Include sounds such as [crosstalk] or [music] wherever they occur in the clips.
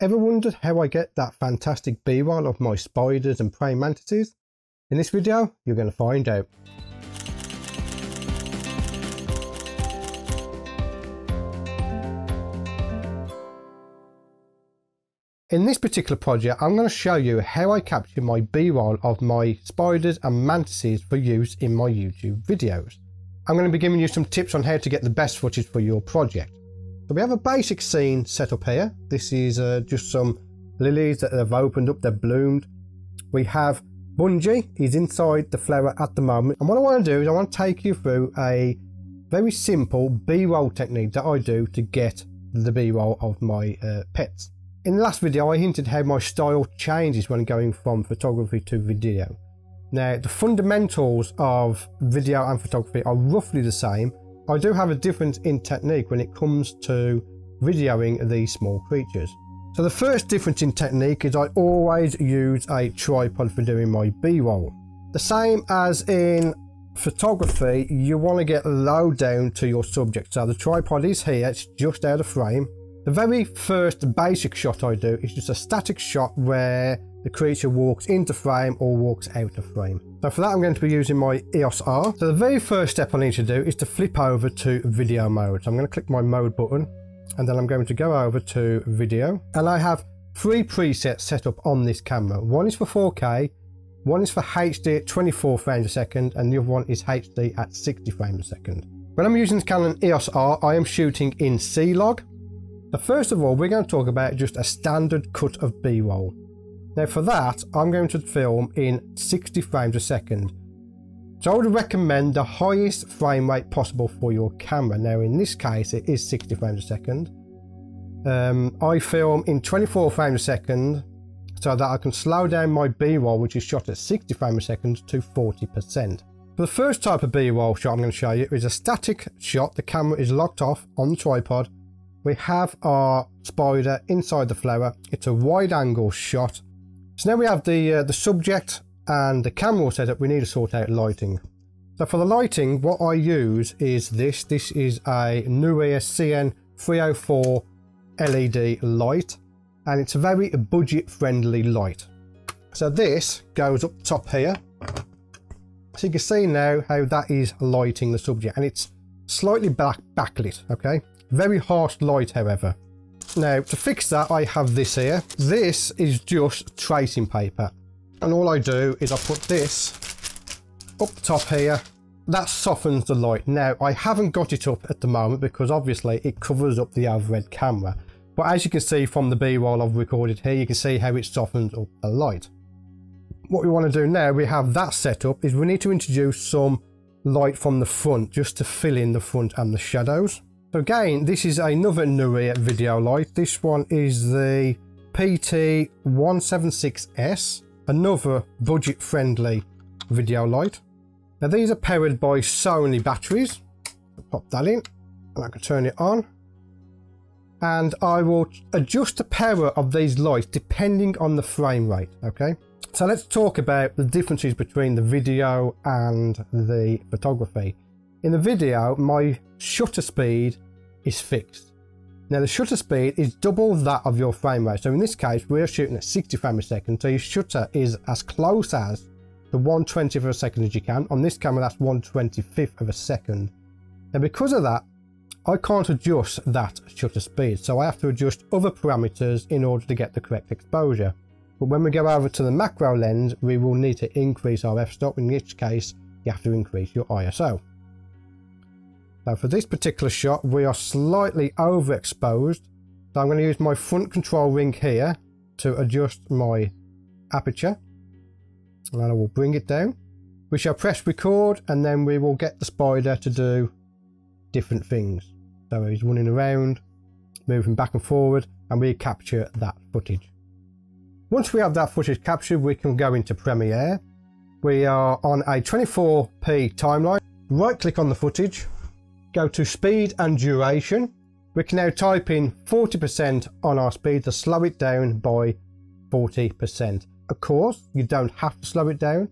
Ever wondered how I get that fantastic b-roll of my spiders and praying mantises? In this video, you're going to find out. In this particular project, I'm going to show you how I capture my b-roll of my spiders and mantises for use in my YouTube videos. I'm going to be giving you some tips on how to get the best footage for your project. So we have a basic scene set up here. This is uh, just some lilies that have opened up, they've bloomed. We have Bungie, he's inside the flower at the moment. And what I want to do is I want to take you through a very simple B-roll technique that I do to get the B-roll of my uh, pets. In the last video I hinted how my style changes when going from photography to video. Now the fundamentals of video and photography are roughly the same I do have a difference in technique when it comes to videoing these small creatures. So the first difference in technique is I always use a tripod for doing my b-roll. The same as in photography, you want to get low down to your subject. So the tripod is here, it's just out of frame. The very first basic shot I do is just a static shot where the creature walks into frame or walks out of frame. So for that I'm going to be using my EOS R. So the very first step I need to do is to flip over to video mode. So I'm going to click my mode button and then I'm going to go over to video and I have three presets set up on this camera. One is for 4K, one is for HD at 24 frames a second and the other one is HD at 60 frames a second. When I'm using the Canon EOS R, I am shooting in C-Log. So first of all, we're going to talk about just a standard cut of B-roll. Now for that, I'm going to film in 60 frames a second. So I would recommend the highest frame rate possible for your camera. Now in this case, it is 60 frames a second. Um, I film in 24 frames a second so that I can slow down my B-roll, which is shot at 60 frames a second to 40%. For the first type of B-roll shot I'm going to show you is a static shot. The camera is locked off on the tripod. We have our spider inside the flower. It's a wide angle shot so now we have the, uh, the subject and the camera set up, we need to sort out lighting. So for the lighting, what I use is this. This is a Neewer CN304 LED light, and it's a very budget friendly light. So this goes up top here. So you can see now how that is lighting the subject, and it's slightly back backlit, okay? Very harsh light, however. Now, to fix that, I have this here. This is just tracing paper. And all I do is I put this up top here. That softens the light. Now, I haven't got it up at the moment because obviously it covers up the overhead camera. But as you can see from the B-roll I've recorded here, you can see how it softens up the light. What we want to do now, we have that set up, is we need to introduce some light from the front just to fill in the front and the shadows. So again, this is another Neewer video light. This one is the PT176S, another budget-friendly video light. Now these are powered by Sony batteries. Pop that in and I can turn it on. And I will adjust the power of these lights depending on the frame rate, okay? So let's talk about the differences between the video and the photography. In the video, my shutter speed is fixed. Now the shutter speed is double that of your frame rate. So in this case, we're shooting at 60 frames a second. So your shutter is as close as the 120th of a second as you can. On this camera, that's 125th of a second. And because of that, I can't adjust that shutter speed. So I have to adjust other parameters in order to get the correct exposure. But when we go over to the macro lens, we will need to increase our f-stop, in which case you have to increase your ISO. Now for this particular shot, we are slightly overexposed. So I'm going to use my front control ring here to adjust my aperture. And I will bring it down. We shall press record and then we will get the spider to do different things. So he's running around, moving back and forward, and we capture that footage. Once we have that footage captured, we can go into Premiere. We are on a 24p timeline. Right click on the footage, go to speed and duration. We can now type in 40% on our speed to slow it down by 40%. Of course, you don't have to slow it down.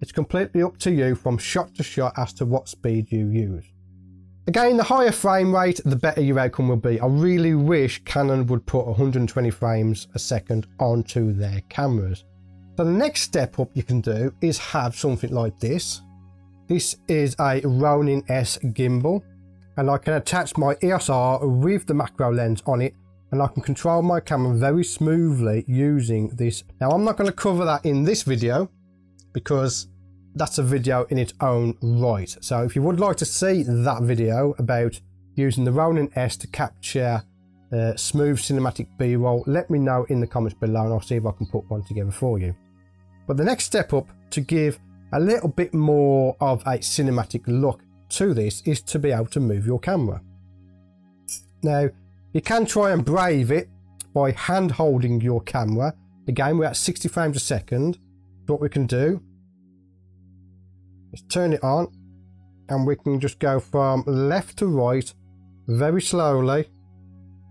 It's completely up to you from shot to shot as to what speed you use. Again, the higher frame rate, the better your outcome will be. I really wish Canon would put 120 frames a second onto their cameras. So the next step up you can do is have something like this. This is a Ronin S gimbal and I can attach my EOS R with the macro lens on it and I can control my camera very smoothly using this. Now I'm not going to cover that in this video because that's a video in its own right. So if you would like to see that video about using the Ronin S to capture uh, smooth cinematic B-roll, let me know in the comments below and I'll see if I can put one together for you. But the next step up to give a little bit more of a cinematic look to this is to be able to move your camera. Now, you can try and brave it by hand holding your camera. Again, we're at 60 frames a second. What we can do is turn it on and we can just go from left to right very slowly.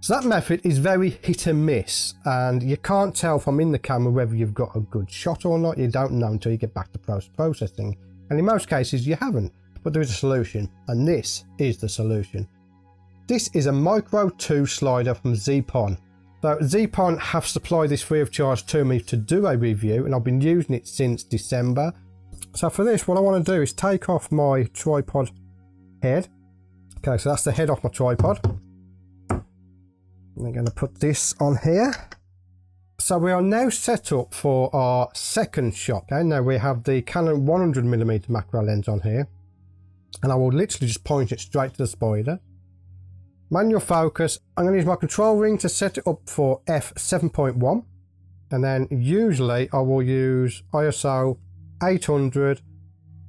So that method is very hit and miss and you can't tell from in the camera whether you've got a good shot or not. You don't know until you get back to post processing. And in most cases you haven't, but there is a solution and this is the solution. This is a Micro 2 slider from Zeapon. Now Zeapon have supplied this free of charge to me to do a review and I've been using it since December. So for this, what I want to do is take off my tripod head. Okay, so that's the head off my tripod. I'm going to put this on here. So we are now set up for our second shot. Okay, now we have the Canon 100mm macro lens on here. And I will literally just point it straight to the spider. Manual focus, I'm going to use my control ring to set it up for f7.1 and then usually I will use ISO 800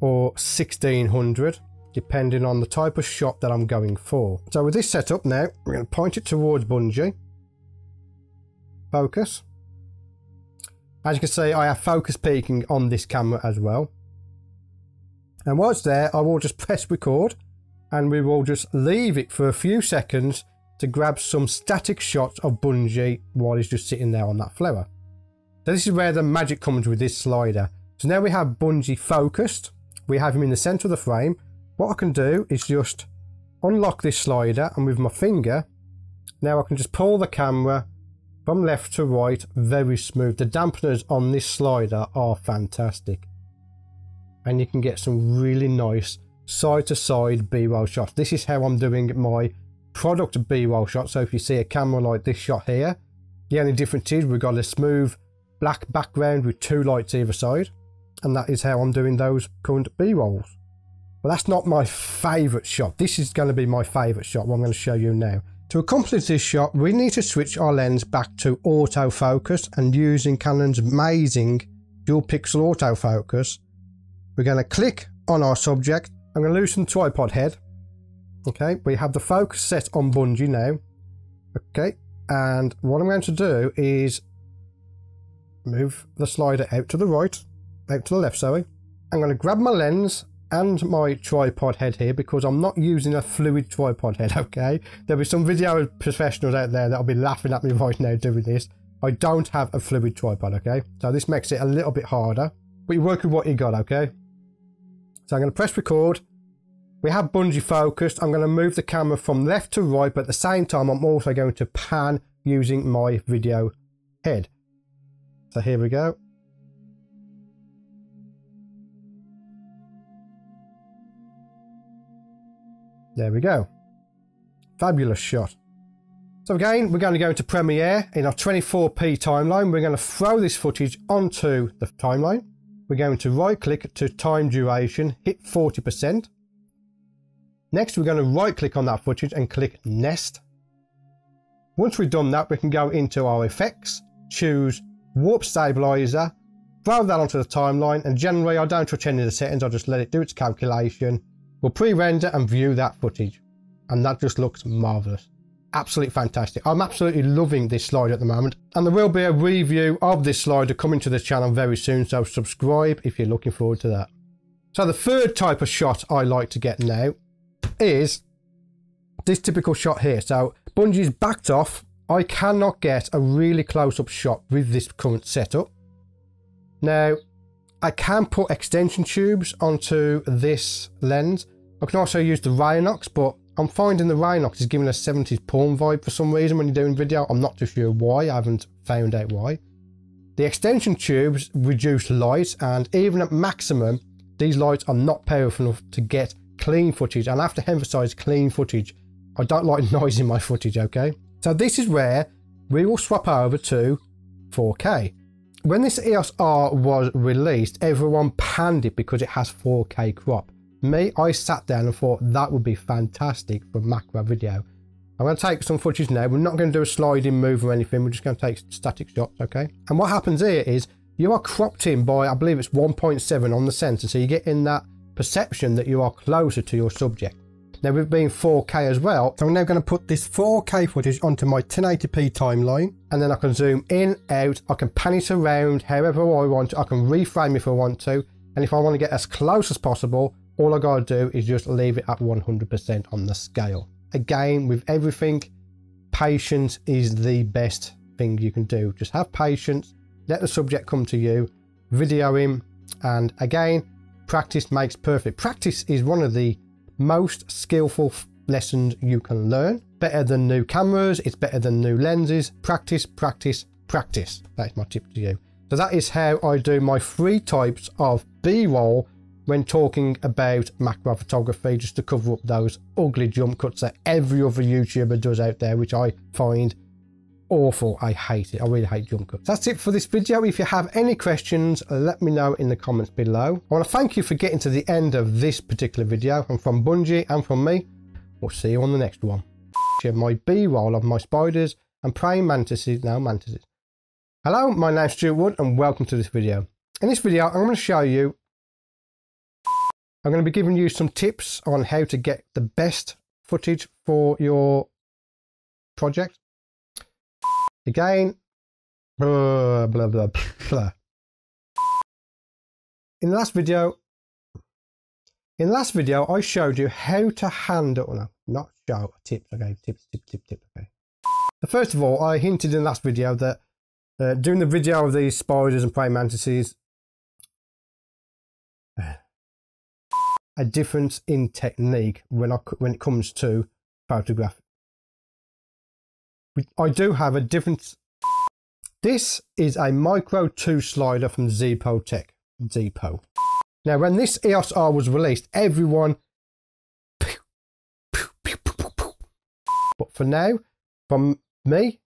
or 1600 depending on the type of shot that I'm going for. So with this setup now, we're going to point it towards Bungie. Focus. As you can see, I have focus peaking on this camera as well. And whilst there, I will just [laughs] press record and we will just leave it for a few seconds to grab some static shots of Bungie while he's just sitting there on that flower. So this is where the magic comes with this slider. So now we have Bungie focused, we have him in the center of the frame. What I can do is just unlock this slider and with my finger, now I can just pull the camera from left to right very smooth. The dampeners on this slider are fantastic. And you can get some really nice side to side b-roll shots. This is how I'm doing my product b-roll shot. So if you see a camera like this shot here, the only difference is we've got a smooth black background with two lights either side. And that is how I'm doing those current b-rolls. But that's not my favourite shot. This is going to be my favourite shot, what I'm going to show you now. To accomplish this shot, we need to switch our lens back to autofocus and using Canon's amazing dual pixel autofocus, we're going to click on our subject I'm going to loosen the tripod head. Okay, we have the focus set on Bungie now. Okay, and what I'm going to do is move the slider out to the right, out to the left, sorry. I'm going to grab my lens and my tripod head here because I'm not using a fluid tripod head, [laughs] okay? There'll be some video professionals out there that'll be laughing at me right now doing this. I don't have a fluid tripod, okay? So this makes it a little bit harder, but you work with what you got, okay? So I'm going to press record. We have Bungie focused. I'm going to move the camera from left to right, but at the same time, I'm also going to pan using my video head. So here we go. There we go. Fabulous shot. So again, we're going to go into Premiere in our 24p timeline. We're going to throw this footage onto the timeline. We're going to right click to time duration, hit 40%. Next, we're going to right click on that footage and click nest. Once we've done that, we can go into our effects, choose warp stabilizer, throw that onto the timeline, and generally I don't touch any of the settings, I just let it do its calculation. We'll pre-render and view that footage. And that just looks marvellous absolutely fantastic. I'm absolutely loving this slide at the moment. And there will be a review of this slider coming to the channel very soon, so subscribe if you're looking forward to that. So the third type of shot I like to get now is this typical shot here. So Bungie's backed off. I cannot get a really close-up shot with this current setup. Now, I can put extension tubes onto this lens. I can also use the Raynox, but I'm finding the Raynox is giving a 70s porn vibe for some reason when you're doing video. I'm not too sure why. I haven't found out why. The extension tubes reduce light and even at maximum, these lights are not powerful enough to get clean footage. And I have to emphasize clean footage. I don't like [laughs] noise in my footage, okay? So this is where we will swap over to 4K. When this EOS R was released, everyone panned it because it has 4K crop. Me, I sat down and thought that would be fantastic for macro video. I'm going to take some footage now. We're not going to do a sliding move or anything. We're just going to take static shots, okay? And what happens here is you are cropped in by, I believe it's 1.7 on the sensor. So you get in that perception that you are closer to your subject. Now we've been 4K as well, so I'm now going to put this 4K footage onto my 1080p timeline and then I can zoom in, out, I can pan it around however I want I can reframe if I want to, and if I want to get as close as possible, all I got to do is just leave it at 100% on the scale. Again, with everything, patience is the best thing you can do. Just have patience, let the subject come to you, video him, and again, practice makes perfect. Practice is one of the most skillful lessons you can learn. Better than new cameras, it's better than new lenses. Practice, practice, practice. That is my tip to you. So that is how I do my three types of B-roll when talking about macro photography, just to cover up those ugly jump cuts that every other YouTuber does out there, which I find awful. I hate it. I really hate jump cuts. That's it for this video. If you have any questions, let me know in the comments below. I want to thank you for getting to the end of this particular video. And from Bungie and from me, we'll see you on the next one. My B-roll of my spiders and praying mantises, now mantises. Hello, my name's Stewart Wood and welcome to this video. In this video, I'm going to show you, I'm going to be giving you some tips on how to get the best footage for your project Again, blah, blah, blah, blah. In the last video, in the last video, I showed you how to handle, no, not show, tips, okay, tips, tip, tip, tip, okay. First of all, I hinted in the last video that uh, doing the video of these spiders and praying mantises, a difference in technique when I, when it comes to photograph I do have a different. This is a Micro 2 slider from Zippo Tech. Zippo. Now, when this EOS R was released, everyone. But for now, from me,